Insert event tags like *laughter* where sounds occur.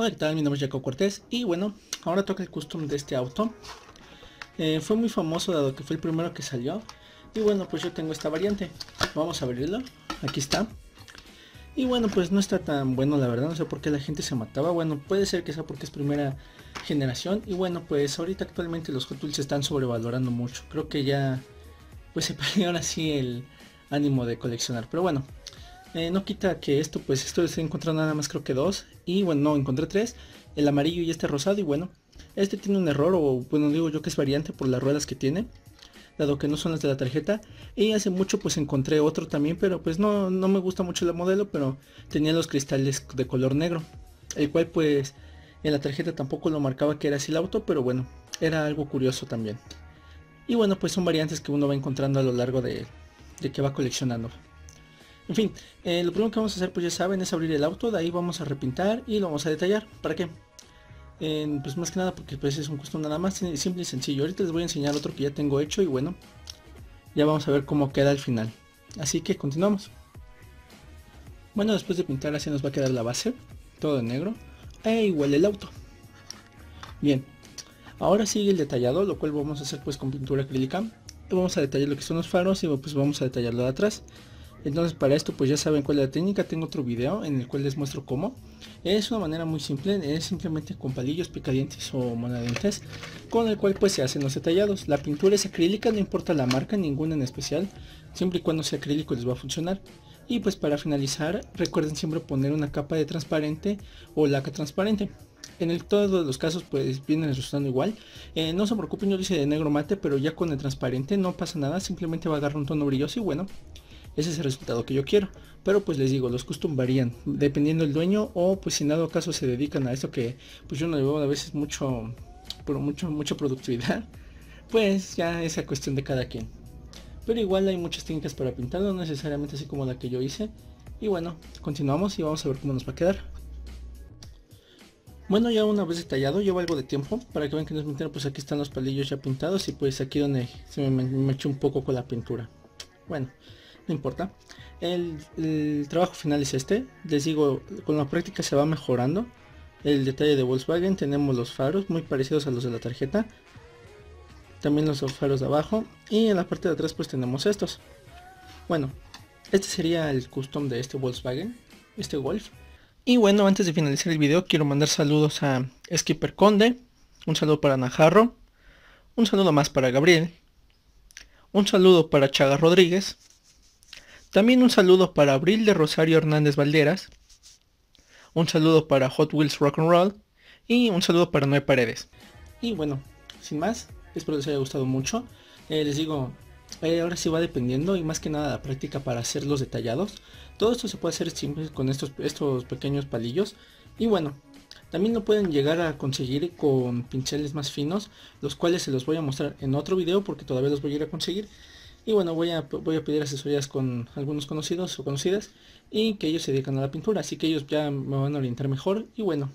Hola, ¿qué tal? Mi nombre es Jacob Cortés y bueno, ahora toca el custom de este auto. Eh, fue muy famoso dado que fue el primero que salió. Y bueno, pues yo tengo esta variante. Vamos a abrirlo. Aquí está. Y bueno, pues no está tan bueno la verdad, no sé por qué la gente se mataba. Bueno, puede ser que sea porque es primera generación. Y bueno, pues ahorita actualmente los Hot Wheels se están sobrevalorando mucho. Creo que ya pues se *laughs* perdió ahora sí el ánimo de coleccionar. Pero bueno, eh, no quita que esto, pues esto estoy encontrando nada más creo que dos. Y bueno, no, encontré tres. El amarillo y este rosado. Y bueno, este tiene un error o bueno digo yo que es variante por las ruedas que tiene. Dado que no son las de la tarjeta. Y hace mucho pues encontré otro también. Pero pues no, no me gusta mucho el modelo. Pero tenía los cristales de color negro. El cual pues en la tarjeta tampoco lo marcaba que era así el auto. Pero bueno, era algo curioso también. Y bueno, pues son variantes que uno va encontrando a lo largo de, de que va coleccionando. En fin, eh, lo primero que vamos a hacer, pues ya saben, es abrir el auto, de ahí vamos a repintar y lo vamos a detallar. ¿Para qué? pues más que nada porque pues es un custom nada más simple y sencillo. Ahorita les voy a enseñar otro que ya tengo hecho y bueno, ya vamos a ver cómo queda al final. Así que continuamos. Bueno, después de pintar así nos va a quedar la base, todo de negro, e igual el auto. Bien, ahora sigue el detallado, lo cual vamos a hacer pues con pintura acrílica. Vamos a detallar lo que son los faros y pues vamos a detallarlo de atrás. Entonces para esto pues ya saben cuál es la técnica, tengo otro video en el cual les muestro cómo. Es una manera muy simple, es simplemente con palillos picadientes o monadentes con el cual pues se hacen los detallados. La pintura es acrílica, no importa la marca, ninguna en especial, siempre y cuando sea acrílico les va a funcionar. Y pues para finalizar recuerden siempre poner una capa de transparente o laca transparente. En el, todos los casos pues vienen resultando igual. Eh, no se preocupen, yo lo hice de negro mate, pero ya con el transparente no pasa nada, simplemente va a agarrar un tono brilloso y bueno, ese es el resultado que yo quiero. Pero pues les digo, los custom varían dependiendo del dueño o pues si en dado caso se dedican a esto que pues yo no le veo a veces mucho, pero mucho, mucha productividad, *laughs* pues ya esa cuestión de cada quien. Pero igual hay muchas técnicas para pintar, no necesariamente así como la que yo hice. Y bueno, continuamos y vamos a ver cómo nos va a quedar. Bueno, ya una vez detallado, llevo algo de tiempo para que vean que no es mentira, pues aquí están los palillos ya pintados y pues aquí donde se me, echó un poco con la pintura. Bueno, no importa. El, trabajo final es este. Les digo, con la práctica se va mejorando. El detalle de Volkswagen, tenemos los faros muy parecidos a los de la tarjeta. También los faros de abajo. Y en la parte de atrás pues tenemos estos. Bueno, este sería el custom de este Volkswagen, este Golf. Y bueno, antes de finalizar el video quiero mandar saludos a Skipper Conde. Un saludo para Najarro. Un saludo más para Gabriel. Un saludo para Chaga Rodríguez. También un saludo para Abril de Rosario Hernández Valderas. Un saludo para Hot Wheels Rock and Roll. Y un saludo para Noé Paredes. Y bueno, sin más, espero les haya gustado mucho. Eh, les digo, eh, ahora sí va dependiendo y más que nada la práctica para hacer los detallados. Todo esto se puede hacer simple con estos, estos pequeños palillos. Y bueno, también lo pueden llegar a conseguir con pinceles más finos, los cuales se los voy a mostrar en otro video porque todavía los voy a ir a conseguir. Y bueno, voy a, voy a pedir asesorías con algunos conocidos o conocidas y que ellos se dedican a la pintura. Así que ellos ya me van a orientar mejor. Y bueno,